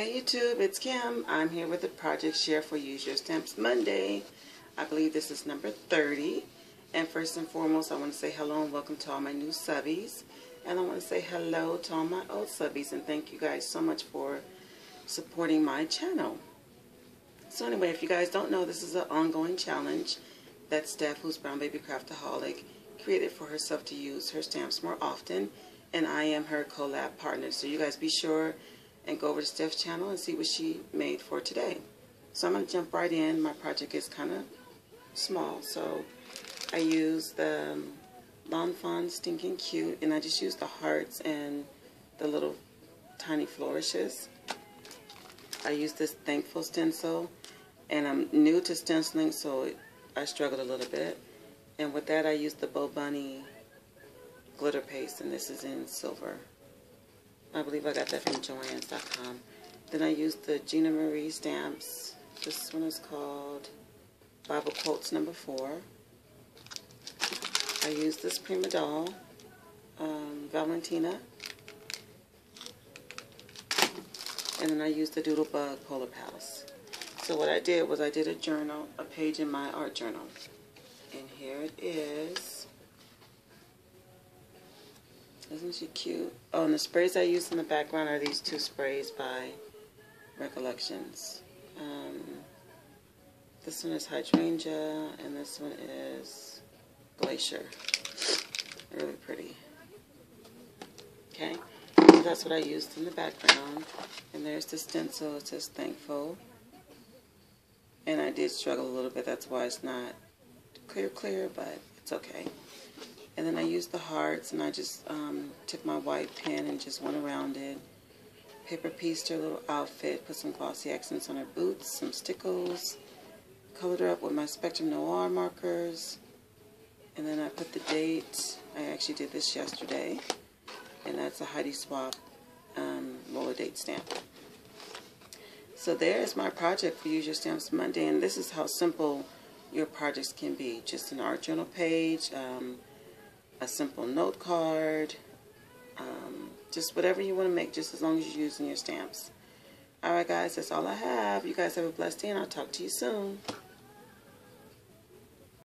Hey YouTube, it's Kim. I'm here with the project share for Use Your Stamps Monday. I believe this is number 30. And first and foremost, I want to say hello and welcome to all my new subbies. And I want to say hello to all my old subbies and thank you guys so much for supporting my channel. So anyway, if you guys don't know, this is an ongoing challenge that Steph, who's Brown Baby Craftaholic, created for herself to use her stamps more often. And I am her collab partner. So you guys be sure and go over to Steph's channel and see what she made for today. So I'm going to jump right in. My project is kind of small, so I use the um, Lawn Fawn Stinking Cute, and I just use the hearts and the little tiny flourishes. I use this Thankful stencil, and I'm new to stenciling, so I struggled a little bit. And with that, I use the Bo Bunny glitter paste, and this is in silver. I believe I got that from Joann's.com. Then I used the Gina Marie stamps. This one is called Bible Quotes number four. I used this Prima Doll, um, Valentina. And then I used the Doodlebug Polar Pals. So what I did was I did a journal, a page in my art journal. And here it is. She cute? Oh, and the sprays I use in the background are these two sprays by Recollections. Um, this one is Hydrangea, and this one is Glacier. Really pretty. Okay, so that's what I used in the background. And there's the stencil. It says Thankful. And I did struggle a little bit. That's why it's not clear, clear, but it's okay. And then I used the hearts and I just um, took my white pen and just went around it. Paper pieced her little outfit, put some glossy accents on her boots, some stickles, colored her up with my Spectrum Noir markers. And then I put the date. I actually did this yesterday. And that's a Heidi Swapp um, roller date stamp. So there's my project for Use Your Stamps Monday. And this is how simple your projects can be. Just an art journal page, um, a simple note card, um, just whatever you want to make, just as long as you're using your stamps. Alright guys, that's all I have. You guys have a blessed day and I'll talk to you soon.